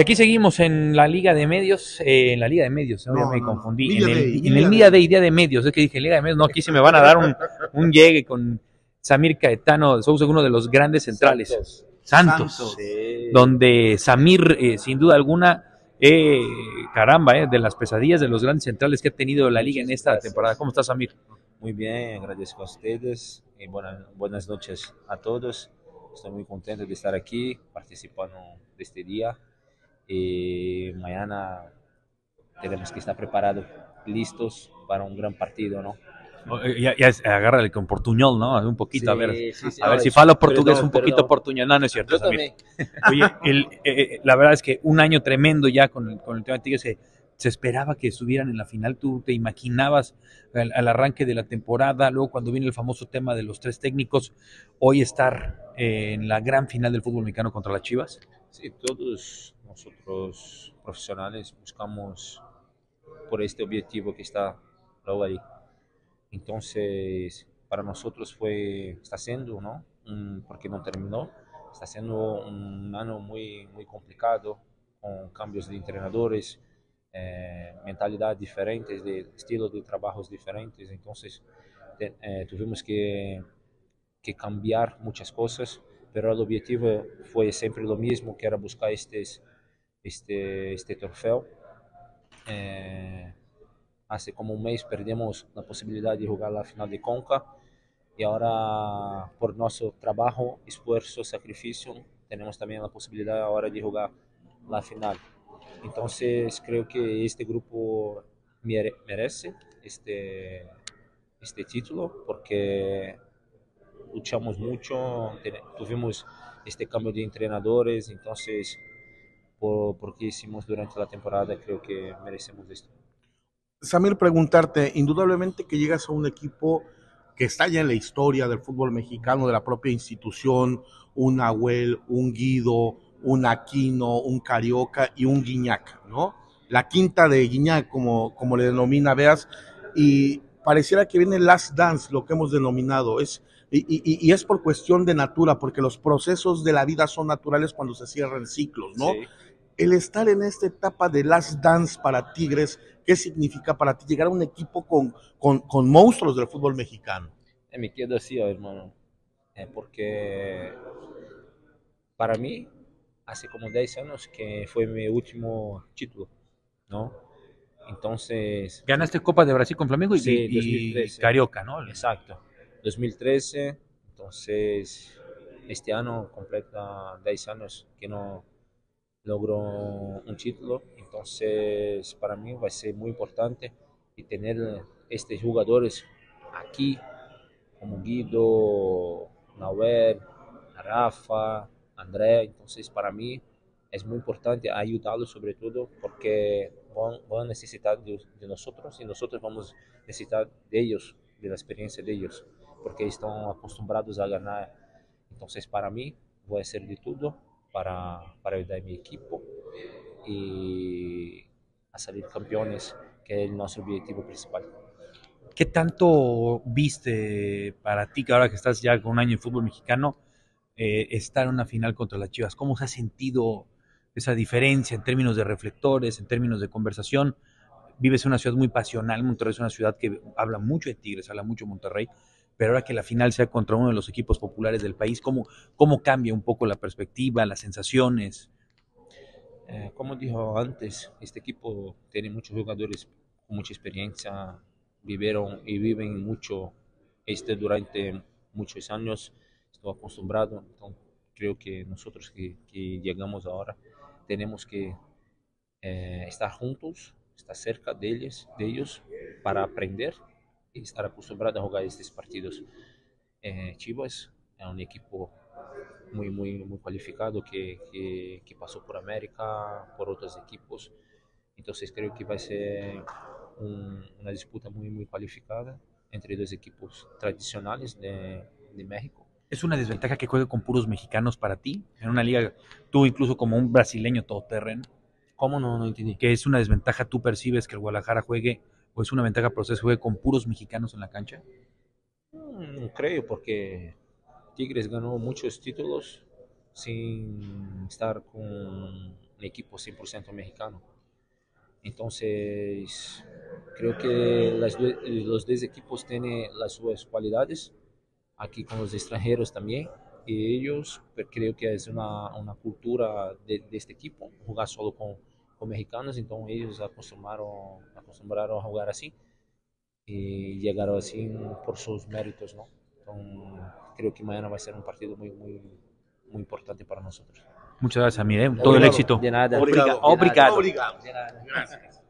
Y aquí seguimos en la Liga de Medios, eh, en la Liga de Medios, ahora No, me no, confundí, Media en el, Day, en Media el Media Day, Día de Medios, es que dije Liga de Medios, no, aquí se me van a dar un, un llegue con Samir Caetano de Sousa, uno de los grandes centrales, Santos, Santos. donde Samir, eh, sin duda alguna, eh, caramba, eh, de las pesadillas de los grandes centrales que ha tenido la Liga en esta temporada. ¿Cómo estás, Samir? Muy bien, agradezco a ustedes y buena- buenas noches a todos. Estoy muy contento de estar aquí participando de este día y mañana tenemos que estar preparados, listos para un gran partido, ¿no? Eh, Ya, ya es- agárrale con portuñol, ¿no? Un poquito, a ver. Sí, sí, A ver si falo portugués perdón, un poquito perdón. portuñol. No, no es cierto. Oye, el, eh, la verdad es que un año tremendo ya con el, con el tema de Tigres. Se, se esperaba que estuvieran en la final. Tú te imaginabas al, al arranque de la temporada, luego cuando viene el famoso tema de los tres técnicos, hoy estar eh, en la gran final del fútbol mexicano contra las Chivas. Sí, todos nosotros profesionales buscamos por este objetivo que está luego ahí. Entonces, para nosotros fue, está siendo, ¿no? Porque no terminó, está siendo un año muy, muy complicado, con cambios de entrenadores, eh, mentalidades diferentes, de estilos de trabajos diferentes. Entonces, eh, tuvimos que cambiar muchas cosas, pero el objetivo fue siempre lo mismo, que era buscar estes, este, este trofeo. Eh, hace como un mes perdimos la posibilidad de jugar la final de Conca y ahora por nuestro trabajo, esfuerzo, sacrificio, tenemos también la posibilidad ahora de jugar la final. Entonces creo que este grupo mere- merece este, este título porque luchamos mucho, tuvimos este cambio de entrenadores, entonces por, por que hicimos durante la temporada creo que merecemos esto. Samir, preguntarte, indudablemente que llegas a un equipo que está ya en la historia del fútbol mexicano, de la propia institución, un Nahuel, un Guido, un Aquino, un Carioca y un Guiñac, ¿no? La quinta de Guiñac, como, como le denomina Veas, y pareciera que viene Last Dance, lo que hemos denominado, es, y, y- y es por cuestión de natura, porque los procesos de la vida son naturales cuando se cierran ciclos, ¿no? Sí. el estar en esta etapa de Last Dance para Tigres, ¿qué significa para ti llegar a un equipo con, con, con monstruos del fútbol mexicano? Eh, me quedo así, hermano, Eh, porque para mí hace como 10 años que fue mi último título, ¿no? Entonces, Ganaste Copa de Brasil con Flamengo y, Sí, y- y 2013. Carioca, ¿no? Exacto. 2013, entonces este año completa 10 años que no logró un título, entonces para mí va a ser muy importante y tener estos jugadores aquí como Guido, Nahuel, Rafa, André, entonces para mí es muy importante ayudarlos sobre todo porque van, van a necesitar de, de nosotros y nosotros vamos a necesitar de ellos, de la experiencia de ellos, porque están acostumbrados a ganar. Entonces para voy a hacer de todo para, para ayudar a mi equipo y a salir campeones, que es nuestro objetivo principal. ¿Qué tanto viste para ti, que ahora que estás ya con un año en fútbol mexicano, eh, estar en una final contra las Chivas? ¿Cómo se ha sentido esa diferencia en términos de reflectores, en términos de conversación? Vives en una ciudad muy pasional, Monterrey es una ciudad que habla mucho de Tigres, habla mucho de Monterrey, pero ahora que la final sea contra uno de los equipos populares del país, ¿cómo, cómo cambia un poco la perspectiva, las sensaciones? Eh, como dijo antes, este equipo tiene muchos jugadores con mucha experiencia, vivieron y viven mucho este durante muchos años, estoy acostumbrado, entonces creo que nosotros que, que llegamos ahora tenemos que eh, estar juntos, estar cerca de ellos, de ellos para aprender estar acostumbrado a jugar estos partidos. Eh, Chivas es un equipo muy, muy, muy cualificado que, que, que pasó por América, por otros equipos. Entonces creo que va a ser un- una disputa muy, muy cualificada entre dos equipos tradicionales de, de México. ¿Es una desventaja que juegue con puros mexicanos para ti? En una liga, tú incluso como un brasileño todoterreno, ¿Cómo no, no entendí? que es una desventaja, tú percibes que el Guadalajara juegue, o es una ventaja para ustedes juegue con puros mexicanos en la cancha? No, no creo, porque Tigres ganó muchos títulos sin estar con un equipo 100% mexicano. Entonces, creo que las, los dos equipos tienen las sus cualidades, aquí con los extranjeros también, y ellos creo que es una, una cultura de, de, este equipo, jugar solo con, mexicanos, entonces ellos acostumbraron, acostumbraron a jugar así y llegaron así por sus méritos, ¿no? Entonces, creo que mañana va a ser un partido muy, muy, muy importante para nosotros. Muchas gracias, Amir. ¿eh? Todo el éxito. De nada. Obrigado. Obrigado. Obrigado. De nada. Gracias.